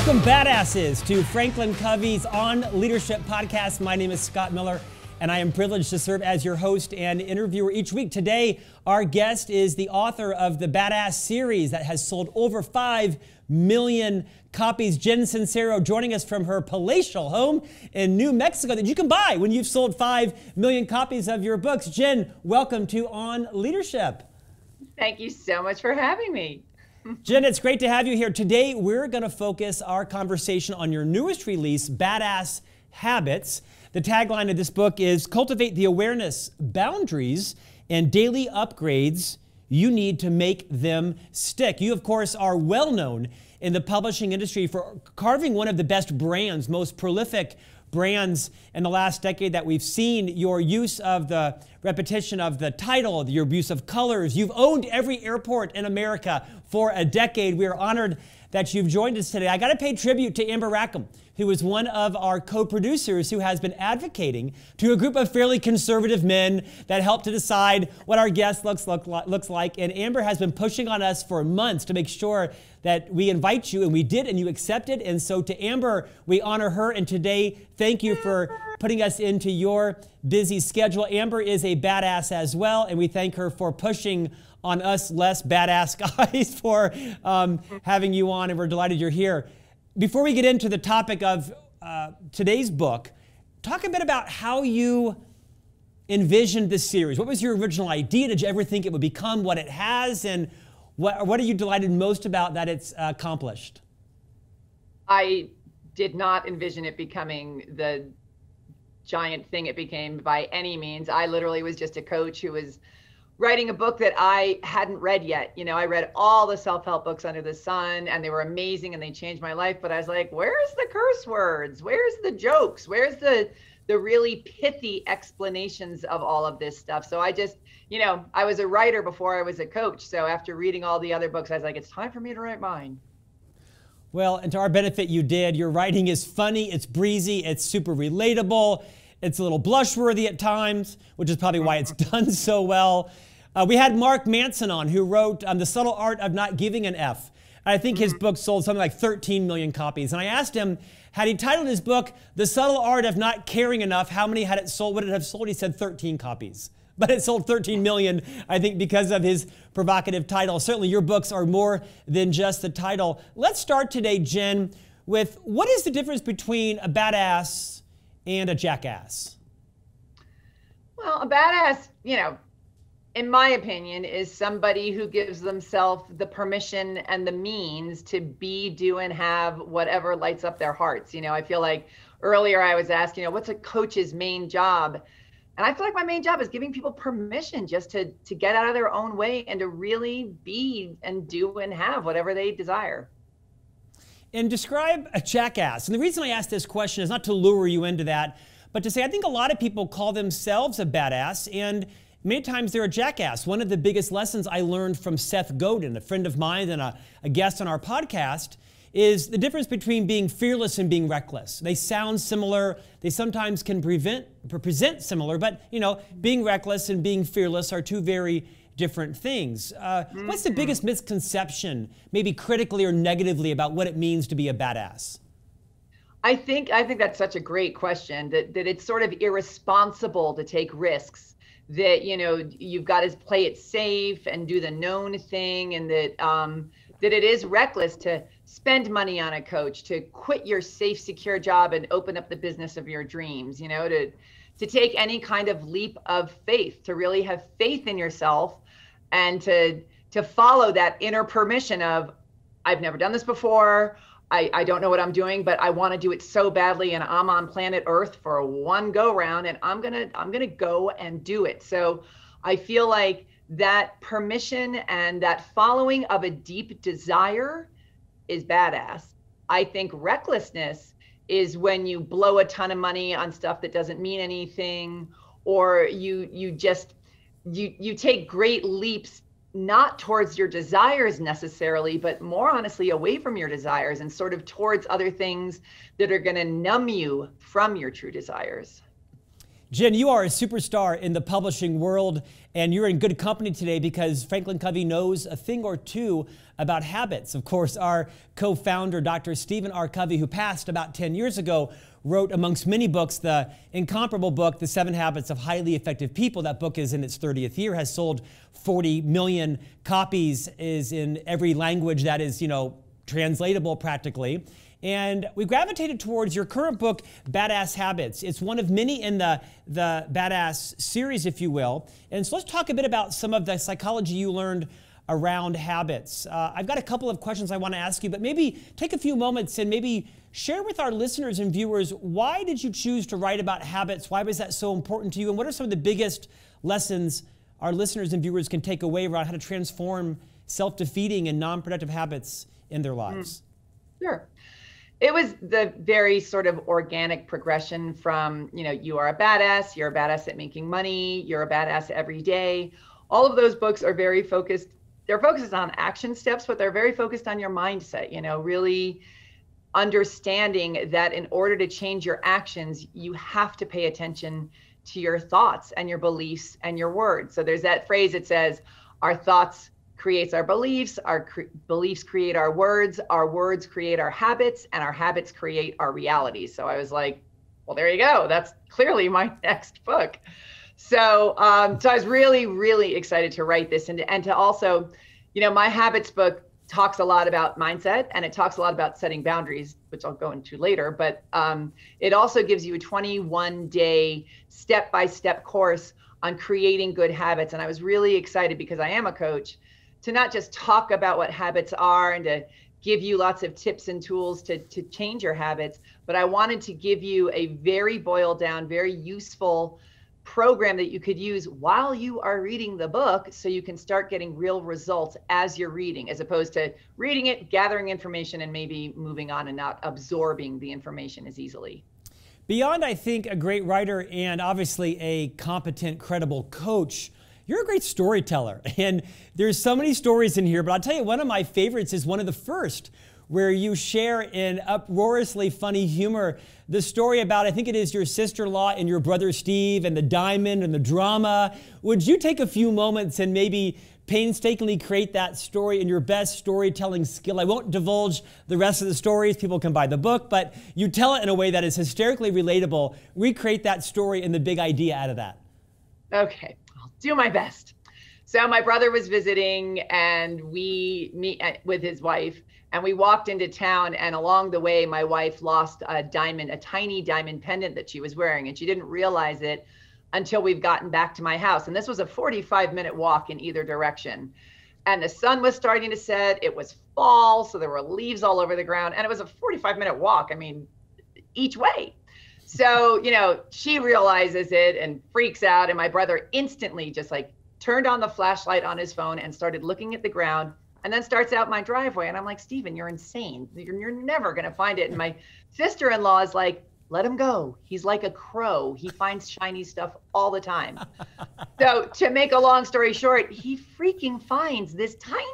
Welcome, badasses, to Franklin Covey's On Leadership podcast. My name is Scott Miller, and I am privileged to serve as your host and interviewer each week. Today, our guest is the author of the Badass series that has sold over 5 million copies. Jen Sincero joining us from her palatial home in New Mexico that you can buy when you've sold 5 million copies of your books. Jen, welcome to On Leadership. Thank you so much for having me. Jen, it's great to have you here. Today, we're going to focus our conversation on your newest release, Badass Habits. The tagline of this book is Cultivate the awareness, boundaries, and daily upgrades you need to make them stick. You, of course, are well known in the publishing industry for carving one of the best brands, most prolific brands in the last decade that we've seen your use of the repetition of the title, your use of colors. You've owned every airport in America for a decade. We are honored that you've joined us today. I got to pay tribute to Amber Rackham, who is one of our co producers who has been advocating to a group of fairly conservative men that help to decide what our guest looks, look, looks like. And Amber has been pushing on us for months to make sure that we invite you, and we did, and you accepted. And so to Amber, we honor her. And today, thank you for putting us into your busy schedule. Amber is a badass as well, and we thank her for pushing on us less badass guys for um, having you on, and we're delighted you're here. Before we get into the topic of uh, today's book, talk a bit about how you envisioned this series. What was your original idea? Did you ever think it would become what it has? And what, what are you delighted most about that it's accomplished? I did not envision it becoming the giant thing it became by any means. I literally was just a coach who was writing a book that I hadn't read yet. You know, I read all the self-help books under the sun and they were amazing and they changed my life, but I was like, where's the curse words? Where's the jokes? Where's the the really pithy explanations of all of this stuff? So I just, you know, I was a writer before I was a coach. So after reading all the other books, I was like, it's time for me to write mine. Well, and to our benefit, you did. Your writing is funny, it's breezy, it's super relatable, it's a little blush worthy at times, which is probably why it's mm-hmm. done so well. Uh, we had Mark Manson on, who wrote um, The Subtle Art of Not Giving an F. I think his book sold something like 13 million copies. And I asked him, had he titled his book The Subtle Art of Not Caring Enough, how many had it sold? Would it have sold? He said 13 copies. But it sold 13 million, I think, because of his provocative title. Certainly, your books are more than just the title. Let's start today, Jen, with what is the difference between a badass and a jackass? Well, a badass, you know, in my opinion, is somebody who gives themselves the permission and the means to be, do, and have whatever lights up their hearts. You know, I feel like earlier I was asked, you know, what's a coach's main job? And I feel like my main job is giving people permission just to to get out of their own way and to really be and do and have whatever they desire. And describe a jackass. And the reason I ask this question is not to lure you into that, but to say I think a lot of people call themselves a badass and Many times they're a jackass. One of the biggest lessons I learned from Seth Godin, a friend of mine and a, a guest on our podcast, is the difference between being fearless and being reckless. They sound similar. They sometimes can prevent, present similar, but you know, being reckless and being fearless are two very different things. Uh, what's the biggest misconception, maybe critically or negatively, about what it means to be a badass? I think I think that's such a great question. That that it's sort of irresponsible to take risks that you know you've got to play it safe and do the known thing and that um, that it is reckless to spend money on a coach to quit your safe secure job and open up the business of your dreams you know to to take any kind of leap of faith to really have faith in yourself and to to follow that inner permission of i've never done this before I, I don't know what I'm doing, but I want to do it so badly, and I'm on planet Earth for one go round, and I'm gonna I'm gonna go and do it. So I feel like that permission and that following of a deep desire is badass. I think recklessness is when you blow a ton of money on stuff that doesn't mean anything, or you you just you you take great leaps not towards your desires necessarily, but more honestly away from your desires and sort of towards other things that are going to numb you from your true desires. Jen, you are a superstar in the publishing world, and you're in good company today because Franklin Covey knows a thing or two about habits. Of course, our co founder, Dr. Stephen R. Covey, who passed about 10 years ago, wrote, amongst many books, the incomparable book, The Seven Habits of Highly Effective People. That book is in its 30th year, has sold 40 million copies, is in every language that is, you know, translatable practically. And we gravitated towards your current book, Badass Habits. It's one of many in the, the Badass series, if you will. And so let's talk a bit about some of the psychology you learned around habits. Uh, I've got a couple of questions I want to ask you, but maybe take a few moments and maybe share with our listeners and viewers why did you choose to write about habits? Why was that so important to you? And what are some of the biggest lessons our listeners and viewers can take away around how to transform self defeating and non productive habits in their lives? Mm. Sure it was the very sort of organic progression from you know you are a badass you're a badass at making money you're a badass every day all of those books are very focused they're focused on action steps but they're very focused on your mindset you know really understanding that in order to change your actions you have to pay attention to your thoughts and your beliefs and your words so there's that phrase that says our thoughts creates our beliefs, our cre- beliefs create our words, our words create our habits, and our habits create our reality. So I was like, well, there you go. That's clearly my next book. So, um, so I was really, really excited to write this and and to also, you know, my habits book talks a lot about mindset and it talks a lot about setting boundaries, which I'll go into later. But um, it also gives you a 21 day step by step course on creating good habits. And I was really excited because I am a coach to not just talk about what habits are and to give you lots of tips and tools to, to change your habits, but I wanted to give you a very boiled down, very useful program that you could use while you are reading the book so you can start getting real results as you're reading, as opposed to reading it, gathering information, and maybe moving on and not absorbing the information as easily. Beyond, I think, a great writer and obviously a competent, credible coach, you're a great storyteller. And there's so many stories in here, but I'll tell you, one of my favorites is one of the first where you share in uproariously funny humor the story about, I think it is your sister in law and your brother Steve and the diamond and the drama. Would you take a few moments and maybe painstakingly create that story in your best storytelling skill? I won't divulge the rest of the stories, people can buy the book, but you tell it in a way that is hysterically relatable. Recreate that story and the big idea out of that. Okay I'll do my best. So my brother was visiting and we meet uh, with his wife and we walked into town and along the way my wife lost a diamond, a tiny diamond pendant that she was wearing and she didn't realize it until we've gotten back to my house. And this was a 45 minute walk in either direction. And the sun was starting to set. It was fall, so there were leaves all over the ground and it was a 45 minute walk. I mean, each way so you know she realizes it and freaks out and my brother instantly just like turned on the flashlight on his phone and started looking at the ground and then starts out my driveway and i'm like Stephen you're insane you're, you're never going to find it and my sister-in-law is like let him go he's like a crow he finds shiny stuff all the time so to make a long story short he freaking finds this tiny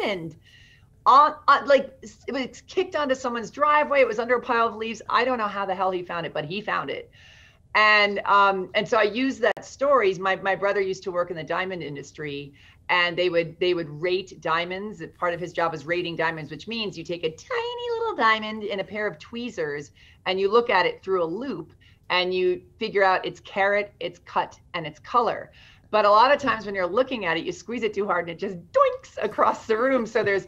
diamond on, on, like it was kicked onto someone's driveway. It was under a pile of leaves. I don't know how the hell he found it, but he found it. And um, and so I use that stories. My my brother used to work in the diamond industry, and they would they would rate diamonds. Part of his job is rating diamonds, which means you take a tiny little diamond in a pair of tweezers and you look at it through a loupe and you figure out its carat, its cut, and its color. But a lot of times when you're looking at it, you squeeze it too hard and it just doinks across the room. So there's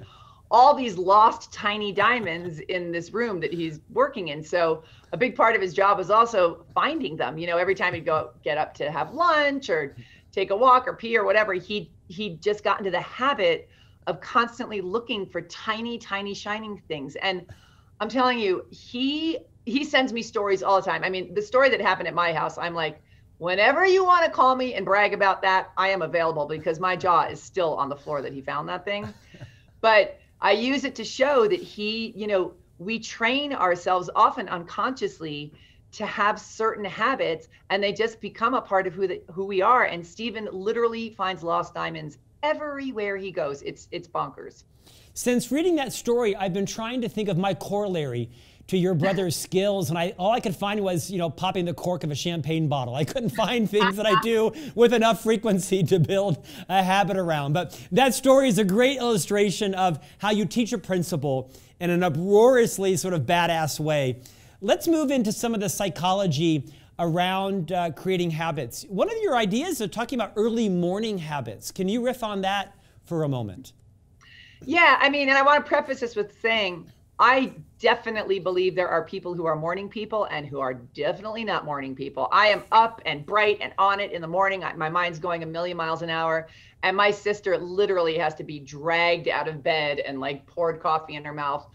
all these lost tiny diamonds in this room that he's working in. So a big part of his job is also finding them. You know, every time he'd go get up to have lunch or take a walk or pee or whatever, he he just got into the habit of constantly looking for tiny, tiny shining things. And I'm telling you, he he sends me stories all the time. I mean, the story that happened at my house, I'm like, whenever you want to call me and brag about that, I am available because my jaw is still on the floor that he found that thing. But I use it to show that he, you know, we train ourselves often unconsciously to have certain habits and they just become a part of who the, who we are and Stephen literally finds lost diamonds everywhere he goes. It's it's bonkers. Since reading that story, I've been trying to think of my corollary to your brother's skills, and I all I could find was you know popping the cork of a champagne bottle. I couldn't find things that I do with enough frequency to build a habit around. But that story is a great illustration of how you teach a principle in an uproariously sort of badass way. Let's move into some of the psychology around uh, creating habits. One of your ideas of talking about early morning habits. Can you riff on that for a moment? Yeah, I mean, and I want to preface this with saying I definitely believe there are people who are morning people and who are definitely not morning people. I am up and bright and on it in the morning. I, my mind's going a million miles an hour. And my sister literally has to be dragged out of bed and like poured coffee in her mouth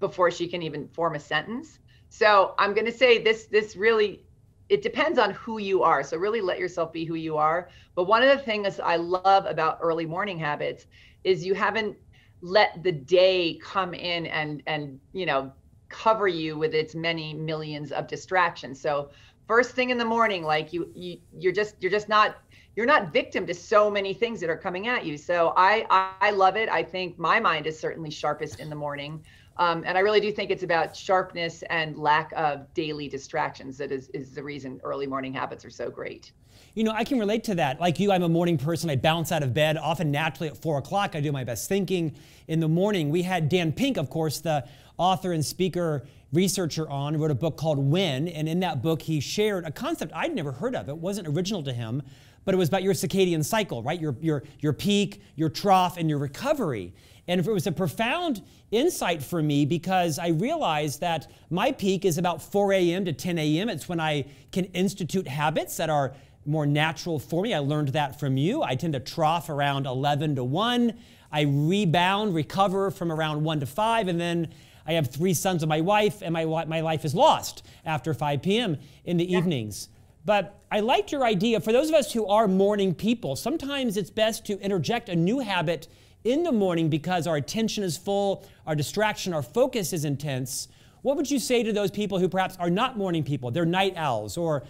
before she can even form a sentence. So I'm going to say this this really it depends on who you are. So really let yourself be who you are. But one of the things I love about early morning habits is you haven't let the day come in and and you know cover you with its many millions of distractions. So first thing in the morning like you you you're just you're just not you're not victim to so many things that are coming at you. So I I, I love it. I think my mind is certainly sharpest in the morning. Um, and I really do think it's about sharpness and lack of daily distractions that is, is the reason early morning habits are so great. You know, I can relate to that. Like you, I'm a morning person. I bounce out of bed often naturally at four o'clock. I do my best thinking in the morning. We had Dan Pink, of course, the author and speaker researcher on, wrote a book called When. And in that book, he shared a concept I'd never heard of. It wasn't original to him, but it was about your circadian cycle, right? Your, your, your peak, your trough, and your recovery. And it was a profound insight for me because I realized that my peak is about 4 a.m. to 10 a.m. It's when I can institute habits that are more natural for me. I learned that from you. I tend to trough around 11 to 1. I rebound, recover from around 1 to 5, and then I have three sons and my wife, and my, my life is lost after 5 p.m. in the yeah. evenings. But I liked your idea. For those of us who are morning people, sometimes it's best to interject a new habit in the morning because our attention is full, our distraction, our focus is intense, what would you say to those people who perhaps are not morning people? They're night owls or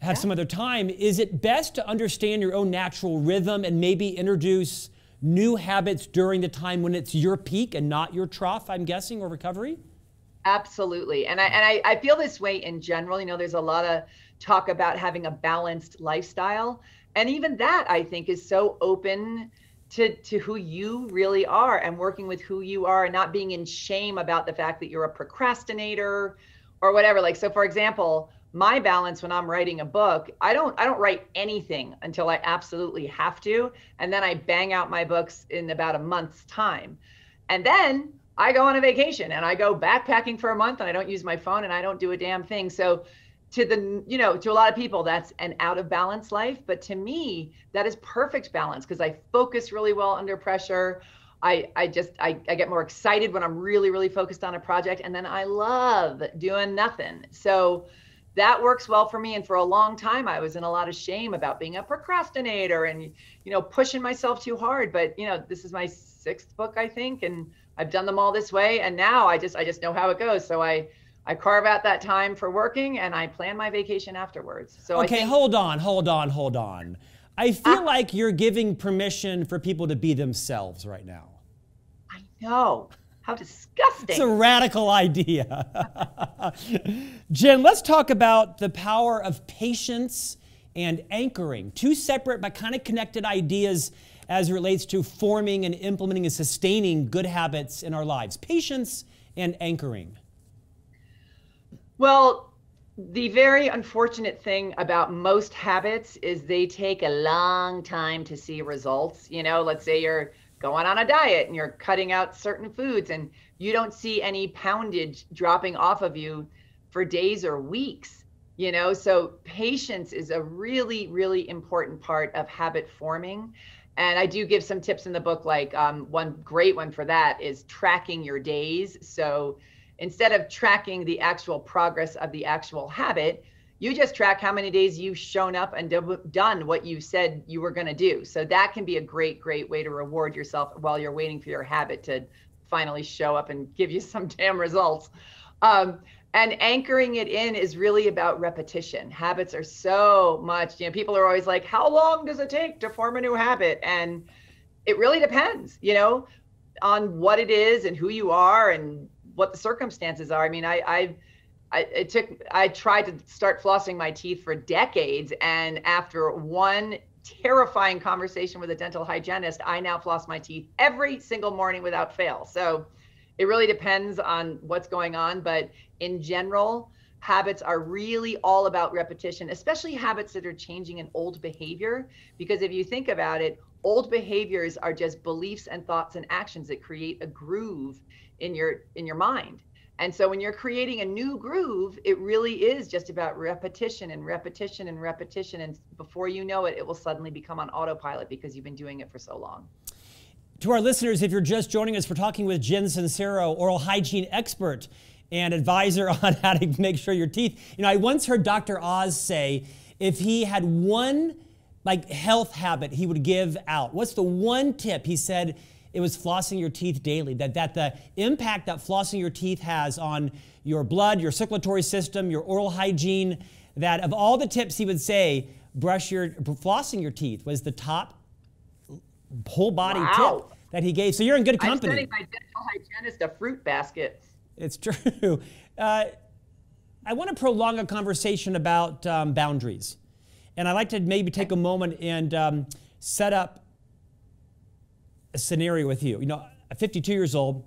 have yeah. some other time. Is it best to understand your own natural rhythm and maybe introduce new habits during the time when it's your peak and not your trough, I'm guessing, or recovery? Absolutely. And I and I, I feel this way in general. You know, there's a lot of talk about having a balanced lifestyle. And even that I think is so open to to who you really are and working with who you are and not being in shame about the fact that you're a procrastinator or whatever. Like so for example my balance when i'm writing a book i don't i don't write anything until i absolutely have to and then i bang out my books in about a month's time. And then i go on a vacation and i go backpacking for a month and i don't use my phone and i don't do a damn thing. So to the you know to a lot of people that's an out of balance life. But to me that is perfect balance because i focus really well under pressure. I i just I, I get more excited when i'm really really focused on a project and then i love doing nothing. So that works well for me and for a long time i was in a lot of shame about being a procrastinator and you know pushing myself too hard. But you know this is my sixth book i think and i've done them all this way and now i just i just know how it goes. So i I carve out that time for working and I plan my vacation afterwards. So Okay, think- hold on, hold on, hold on. I ah. feel like you're giving permission for people to be themselves right now. I know. How disgusting. It's a radical idea. Jen, let's talk about the power of patience and anchoring. Two separate but kind of connected ideas as it relates to forming and implementing and sustaining good habits in our lives. Patience and anchoring. Well, the very unfortunate thing about most habits is they take a long time to see results. You know, let's say you're going on a diet and you're cutting out certain foods and you don't see any poundage dropping off of you for days or weeks you know? So patience is a really really important part of habit forming. And i do give some tips in the book like um, one great one for that is tracking your days. So instead of tracking the actual progress of the actual habit, you just track how many days you've shown up and done what you said you were going to do. So that can be a great, great way to reward yourself while you're waiting for your habit to finally show up and give you some damn results. Um, and anchoring it in is really about repetition. Habits are so much, you know, people are always like, how long does it take to form a new habit? And it really depends, you know, on what it is and who you are and what the circumstances are. I mean, I, I, I it took I tried to start flossing my teeth for decades, and after one terrifying conversation with a dental hygienist, I now floss my teeth every single morning without fail. So it really depends on what's going on, but in general, habits are really all about repetition, especially habits that are changing an old behavior. Because if you think about it, old behaviors are just beliefs and thoughts and actions that create a groove in your in your mind. And so when you're creating a new groove, it really is just about repetition and repetition and repetition. And before you know it, it will suddenly become on autopilot because you've been doing it for so long. To our listeners, if you're just joining us, we're talking with Jen Sincero, oral hygiene expert and advisor on how to make sure your teeth. You know, I once heard Dr. Oz say if he had one like health habit he would give out, what's the one tip he said it was flossing your teeth daily. That, that the impact that flossing your teeth has on your blood, your circulatory system, your oral hygiene, that of all the tips he would say, brush your, flossing your teeth was the top whole body wow. tip that he gave. So you're in good company. I'm sending my dental hygienist a fruit basket. It's true. Uh, I want to prolong a conversation about um, boundaries. And I'd like to maybe take a moment and um, set up a scenario with you. You know, I'm 52 years old.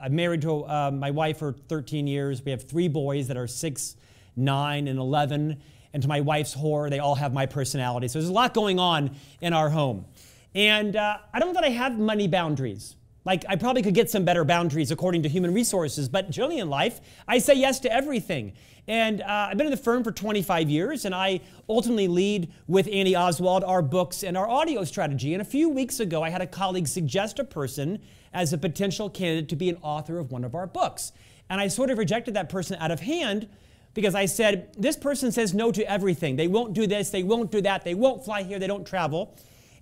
I'm married to uh, my wife for 13 years. We have three boys that are six, nine, and 11. And to my wife's horror, they all have my personality. So there's a lot going on in our home. And uh, I don't know that I have money boundaries. Like, I probably could get some better boundaries according to human resources, but generally in life, I say yes to everything. And uh, I've been in the firm for 25 years, and I ultimately lead with Andy Oswald our books and our audio strategy. And a few weeks ago, I had a colleague suggest a person as a potential candidate to be an author of one of our books. And I sort of rejected that person out of hand because I said, This person says no to everything. They won't do this, they won't do that, they won't fly here, they don't travel.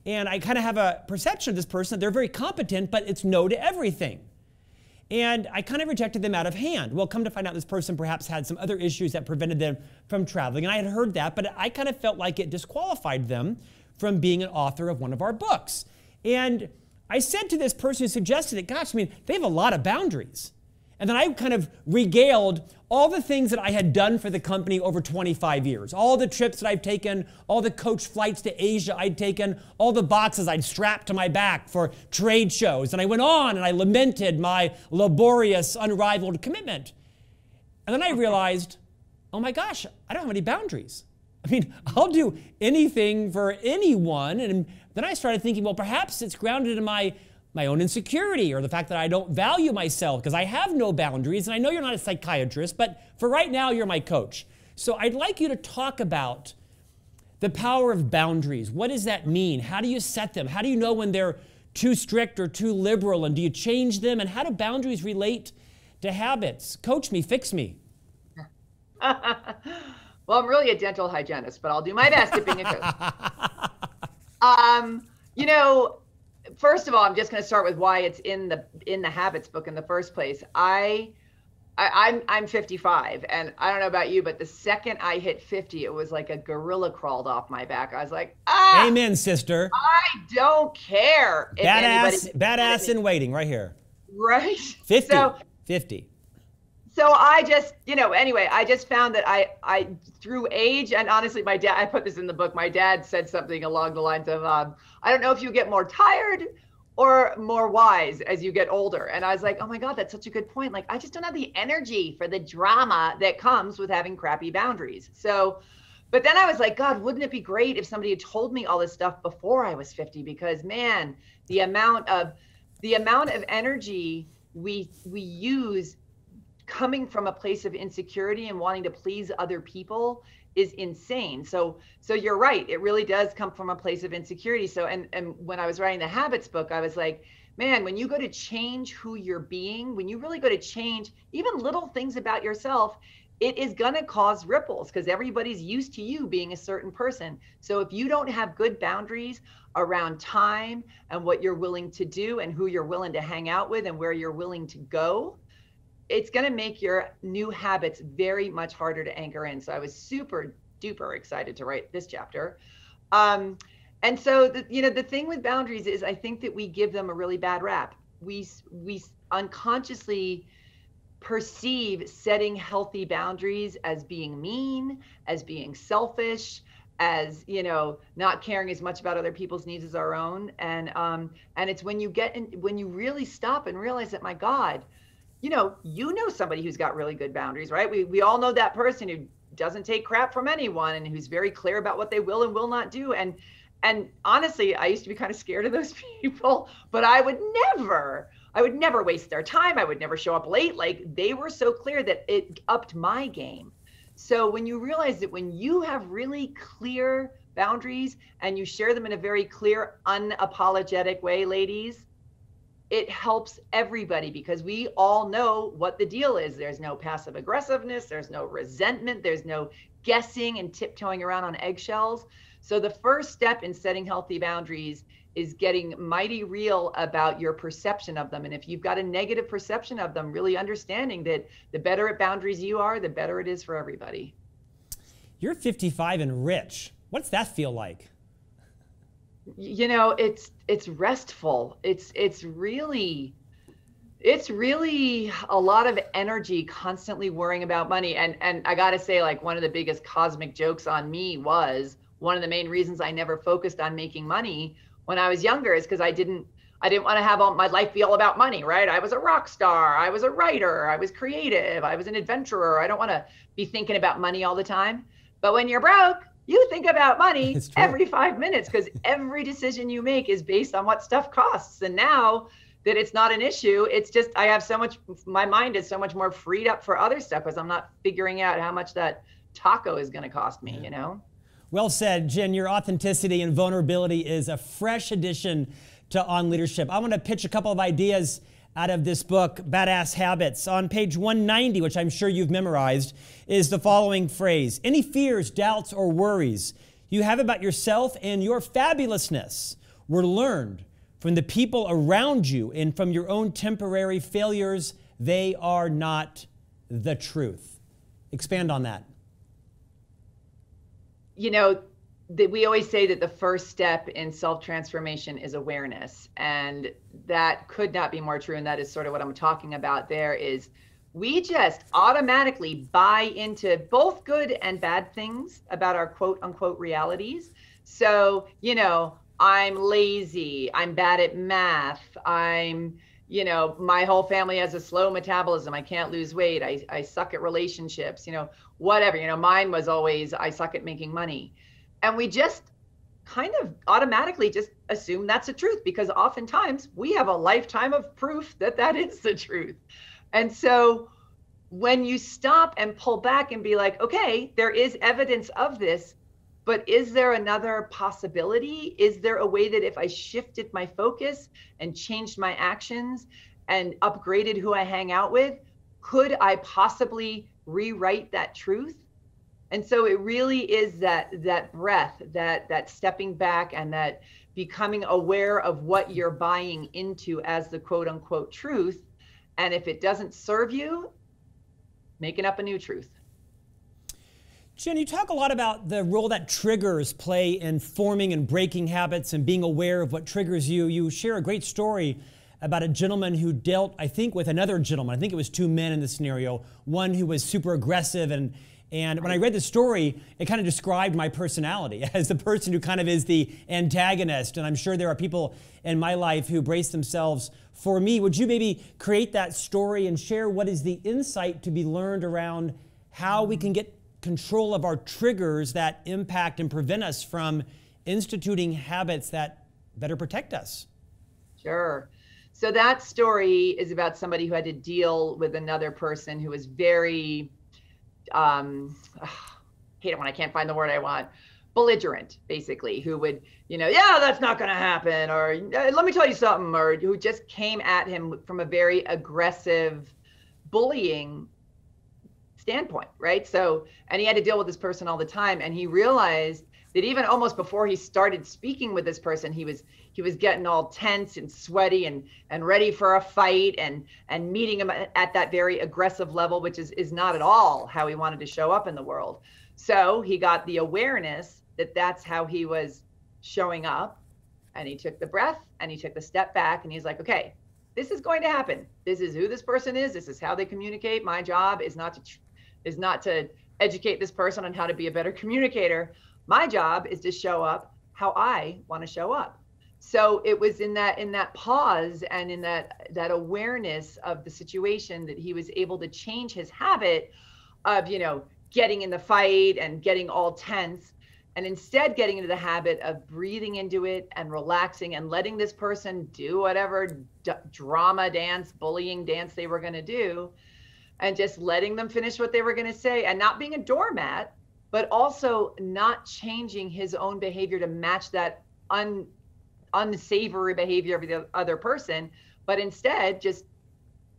And I kind of have a perception of this person that they're very competent, but it's no to everything. And I kind of rejected them out of hand. Well, come to find out, this person perhaps had some other issues that prevented them from traveling. And I had heard that, but I kind of felt like it disqualified them from being an author of one of our books. And I said to this person who suggested it, gosh, I mean, they have a lot of boundaries. And then I kind of regaled all the things that I had done for the company over 25 years. All the trips that I've taken, all the coach flights to Asia I'd taken, all the boxes I'd strapped to my back for trade shows. And I went on and I lamented my laborious, unrivaled commitment. And then I realized, oh my gosh, I don't have any boundaries. I mean, I'll do anything for anyone. And then I started thinking, well, perhaps it's grounded in my my own insecurity or the fact that I don't value myself because I have no boundaries. And I know you're not a psychiatrist, but for right now, you're my coach. So I'd like you to talk about the power of boundaries. What does that mean? How do you set them? How do you know when they're too strict or too liberal? And do you change them? And how do boundaries relate to habits? Coach me, fix me. well, I'm really a dental hygienist, but I'll do my best at being a coach. um, you know, first of all, I'm just going to start with why it's in the in the habits book in the first place. I, I am I'm, I'm 55, and I don't know about you, but the second I hit 50, it was like a gorilla crawled off my back. I was like, ah, Amen, sister. I don't care. Badass, badass in waiting, right here. Right. 50. So, 50 so I just, you know, anyway, I just found that I, I through age and honestly, my dad, I put this in the book. My dad said something along the lines of, um, I don't know if you get more tired or more wise as you get older. And I was like, oh my God, that's such a good point. Like, I just don't have the energy for the drama that comes with having crappy boundaries. So, but then I was like, God, wouldn't it be great if somebody had told me all this stuff before I was 50? Because man, the amount of the amount of energy we we use coming from a place of insecurity and wanting to please other people is insane. So so you're right. It really does come from a place of insecurity. So and and when I was writing the habits book, I was like, man, when you go to change who you're being, when you really go to change even little things about yourself, it is going to cause ripples because everybody's used to you being a certain person. So if you don't have good boundaries around time and what you're willing to do and who you're willing to hang out with and where you're willing to go, it's going to make your new habits very much harder to anchor in. So I was super duper excited to write this chapter. Um, and so, the, you know, the thing with boundaries is I think that we give them a really bad rap. We we unconsciously perceive setting healthy boundaries as being mean, as being selfish, as you know not caring as much about other people's needs as our own and um and it's when you get in when you really stop and realize that my god you know you know somebody who's got really good boundaries right? We we all know that person who doesn't take crap from anyone and who's very clear about what they will and will not do. And and honestly i used to be kind of scared of those people but i would never i would never waste their time. I would never show up late. Like they were so clear that it upped my game. So when you realize that when you have really clear boundaries and you share them in a very clear, unapologetic way, ladies, it helps everybody because we all know what the deal is. There's no passive aggressiveness, there's no resentment, there's no guessing and tiptoeing around on eggshells. So the first step in setting healthy boundaries is getting mighty real about your perception of them. And if you've got a negative perception of them, really understanding that the better at boundaries you are, the better it is for everybody. You're 55 and rich. What's that feel like? You know, it's it's restful. It's it's really it's really a lot of energy constantly worrying about money and and I got to say like one of the biggest cosmic jokes on me was one of the main reasons I never focused on making money when I was younger is because I didn't I didn't want to have all my life be all about money, right? I was a rock star, I was a writer, I was creative, I was an adventurer. I don't want to be thinking about money all the time. But when you're broke, you think about money every 5 minutes because every decision you make is based on what stuff costs. And now that it's not an issue, it's just I have so much my mind is so much more freed up for other stuff because I'm not figuring out how much that taco is going to cost me, you know? Well said, Jen. Your authenticity and vulnerability is a fresh addition to On Leadership. I want to pitch a couple of ideas out of this book, Badass Habits. On page 190, which I'm sure you've memorized, is the following phrase Any fears, doubts, or worries you have about yourself and your fabulousness were learned from the people around you and from your own temporary failures. They are not the truth. Expand on that you know, that we always say that the first step in self transformation is awareness and that could not be more true and that is sort of what i'm talking about there is we just automatically buy into both good and bad things about our quote unquote realities so you know i'm lazy i'm bad at math i'm you know my whole family has a slow metabolism i can't lose weight i, I suck at relationships you know whatever. You know, mine was always I suck at making money. And we just kind of automatically just assume that's the truth because oftentimes we have a lifetime of proof that that is the truth. And so when you stop and pull back and be like, okay, there is evidence of this, but is there another possibility? Is there a way that if I shifted my focus and changed my actions and upgraded who I hang out with, could I possibly rewrite that truth and so it really is that that breath that that stepping back and that becoming aware of what you're buying into as the quote unquote truth and if it doesn't serve you making up a new truth Jen, you talk a lot about the role that triggers play in forming and breaking habits and being aware of what triggers you. You share a great story about a gentleman who dealt, I think, with another gentleman. I think it was two men in the scenario. One who was super aggressive and and when I read the story, it kind of described my personality as the person who kind of is the antagonist. And I'm sure there are people in my life who brace themselves for me. Would you maybe create that story and share what is the insight to be learned around how we can get control of our triggers that impact and prevent us from instituting habits that better protect us? Sure. So that story is about somebody who had to deal with another person who was very um ugh, hate it when I can't find the word I want. Belligerent basically who would you know yeah that's not going to happen or let me tell you something or who just came at him from a very aggressive bullying standpoint right? So and he had to deal with this person all the time and he realized that even almost before he started speaking with this person he was he was getting all tense and sweaty and and ready for a fight and and meeting him at that very aggressive level which is is not at all how he wanted to show up in the world so he got the awareness that that's how he was showing up and he took the breath and he took the step back and he's like okay this is going to happen. This is who this person is. This is how they communicate. My job is not to is not to educate this person on how to be a better communicator. My job is to show up how I want to show up. So it was in that in that pause and in that that awareness of the situation that he was able to change his habit of, you know, getting in the fight and getting all tense and instead getting into the habit of breathing into it and relaxing and letting this person do whatever d- drama dance bullying dance they were going to do and just letting them finish what they were going to say and not being a doormat but also not changing his own behavior to match that un unsavory behavior of the other person but instead just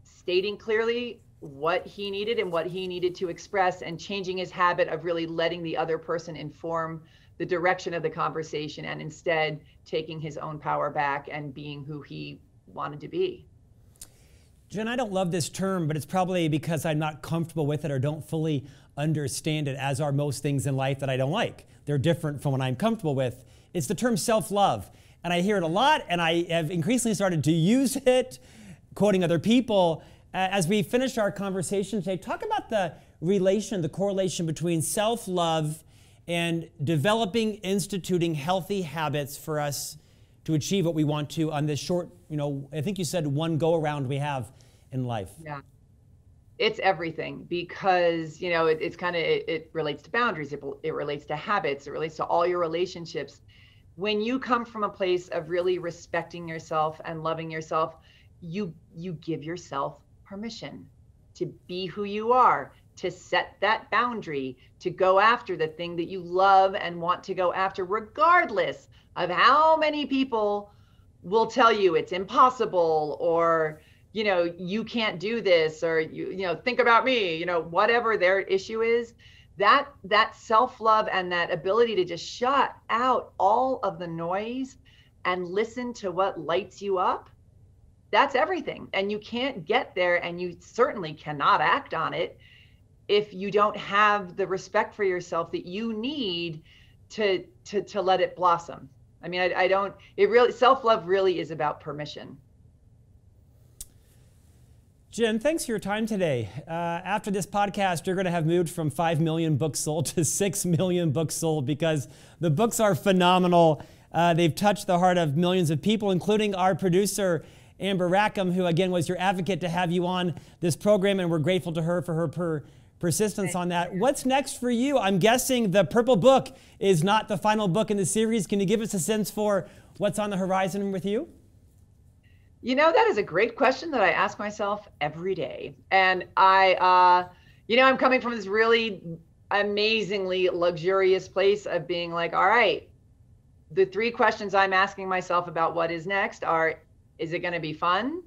stating clearly what he needed and what he needed to express and changing his habit of really letting the other person inform the direction of the conversation and instead taking his own power back and being who he wanted to be. Jen, I don't love this term, but it's probably because I'm not comfortable with it or don't fully understand it, as are most things in life that I don't like. They're different from what I'm comfortable with. It's the term self love. And I hear it a lot, and I have increasingly started to use it, quoting other people as we finish our conversation today, talk about the relation, the correlation between self love and developing, instituting healthy habits for us to achieve what we want to on this short, you know, I think you said one go around we have in life. Yeah. It's everything because, you know, it, it's kind of, it, it, relates to boundaries, it, it relates to habits, it relates to all your relationships. When you come from a place of really respecting yourself and loving yourself, you you give yourself permission to be who you are, to set that boundary, to go after the thing that you love and want to go after, regardless of how many people will tell you it's impossible or you know you can't do this or you you know think about me you know whatever their issue is that that self-love and that ability to just shut out all of the noise and listen to what lights you up that's everything. And you can't get there and you certainly cannot act on it if you don't have the respect for yourself that you need to to to let it blossom. I mean, I, I don't. It really self-love really is about permission. Jen, thanks for your time today. Uh, after this podcast, you're going to have moved from 5 million books sold to 6 million books sold because the books are phenomenal. Uh, they've touched the heart of millions of people, including our producer, Amber Rackham, who again was your advocate to have you on this program, and we're grateful to her for her per persistence on that. What's next for you? I'm guessing the Purple Book is not the final book in the series. Can you give us a sense for what's on the horizon with you? You know, that is a great question that I ask myself every day. And I, uh, you know, I'm coming from this really amazingly luxurious place of being like, all right, the three questions I'm asking myself about what is next are is it going to be fun?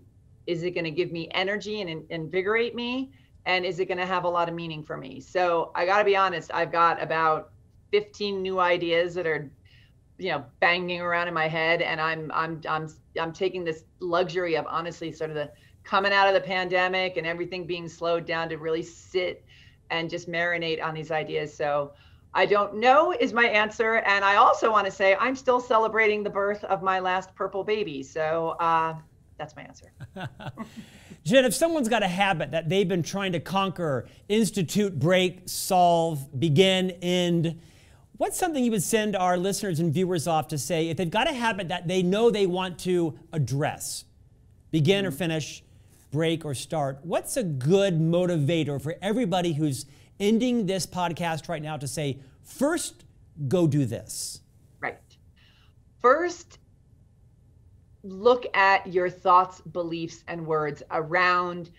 Is it going to give me energy and invigorate me? And is it going to have a lot of meaning for me? So I got to be honest, I've got about 15 new ideas that are you know banging around in my head and I'm I'm I'm I'm taking this luxury of honestly sort of the coming out of the pandemic and everything being slowed down to really sit and just marinate on these ideas. So I don't know is my answer. And I also want to say I'm still celebrating the birth of my last purple baby. So uh, that's my answer. Jen, if someone's got a habit that they've been trying to conquer, institute, break, solve, begin, end, what's something you would send our listeners and viewers off to say if they've got a habit that they know they want to address, begin or mm-hmm. finish, break or start? What's a good motivator for everybody who's ending this podcast right now to say, first, go do this? Right. First, look at your thoughts, beliefs, and words around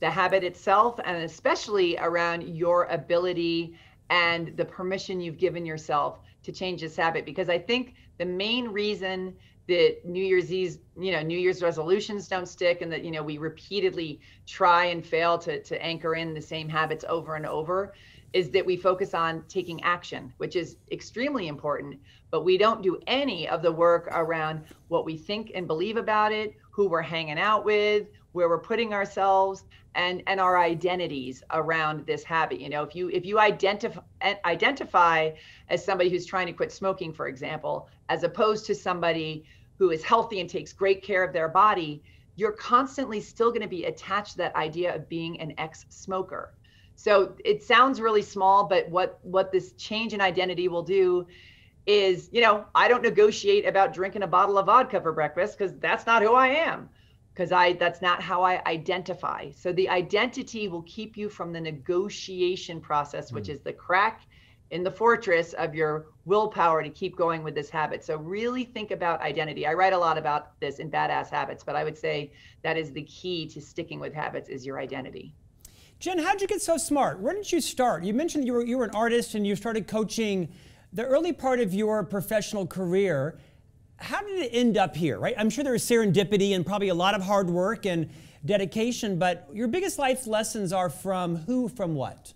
the habit itself, and especially around your ability and the permission you've given yourself to change this habit. Because I think the main reason that New Year's Eve, you know, New Year's resolutions don't stick and that, you know, we repeatedly try and fail to, to anchor in the same habits over and over is that we focus on taking action, which is extremely important, but we don't do any of the work around what we think and believe about it, who we're hanging out with, where we're putting ourselves and and our identities around this habit you know if you if you identify identify as somebody who's trying to quit smoking for example as opposed to somebody who is healthy and takes great care of their body you're constantly still going to be attached to that idea of being an ex-smoker. So it sounds really small, but what what this change in identity will do is, you know, I don't negotiate about drinking a bottle of vodka for breakfast because that's not who I am. Because I that's not how I identify. So the identity will keep you from the negotiation process, mm. which is the crack in the fortress of your willpower to keep going with this habit. So really think about identity. I write a lot about this in Badass Habits, but I would say that is the key to sticking with habits is your identity. Jen, how'd you get so smart? Where did you start? You mentioned you were you were an artist and you started coaching the early part of your professional career. How did it end up here, right? I'm sure there was serendipity and probably a lot of hard work and dedication, but your biggest life lessons are from who, from what?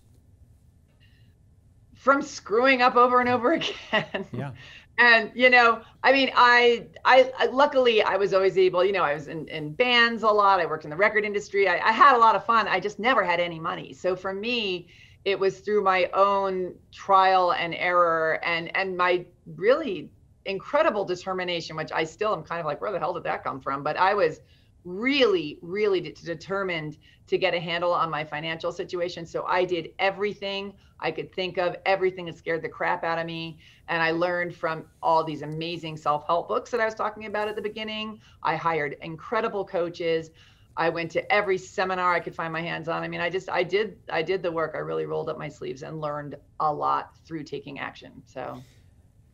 from screwing up over and over again. Yeah. and you know, I mean, I, I, I, luckily I was always able. You know, I was in, in bands a lot. I worked in the record industry. I, I had a lot of fun. I just never had any money. So for me, it was through my own trial and error and and my really incredible determination, which I still am kind of like, where the hell did that come from? But I was really, really determined to get a handle on my financial situation. So I did everything I could think of, everything that scared the crap out of me. And I learned from all these amazing self help books that I was talking about at the beginning. I hired incredible coaches. I went to every seminar I could find my hands on. I mean, I just, I did, I did the work. I really rolled up my sleeves and learned a lot through taking action. So.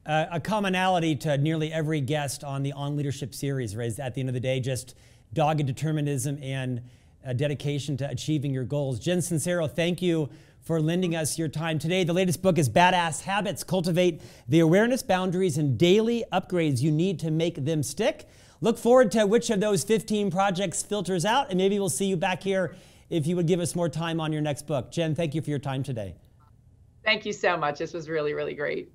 A commonality to nearly every guest on the On Leadership series, right? At the end of the day, just dogged determinism and uh, dedication to achieving your goals. Jen Sincero, thank you for lending us your time today. The latest book is Badass Habits Cultivate the Awareness, Boundaries, and Daily Upgrades You Need to Make Them Stick. Look forward to which of those 15 projects filters out, and maybe we'll see you back here if you would give us more time on your next book. Jen, thank you for your time today. Thank you so much. This was really, really great.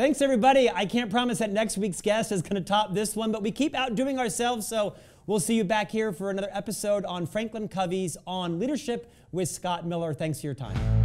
Thanks, everybody. I can't promise that next week's guest is going to top this one, but we keep outdoing ourselves, so We'll see you back here for another episode on Franklin Covey's On Leadership with Scott Miller. Thanks for your time.